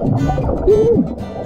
Uhum.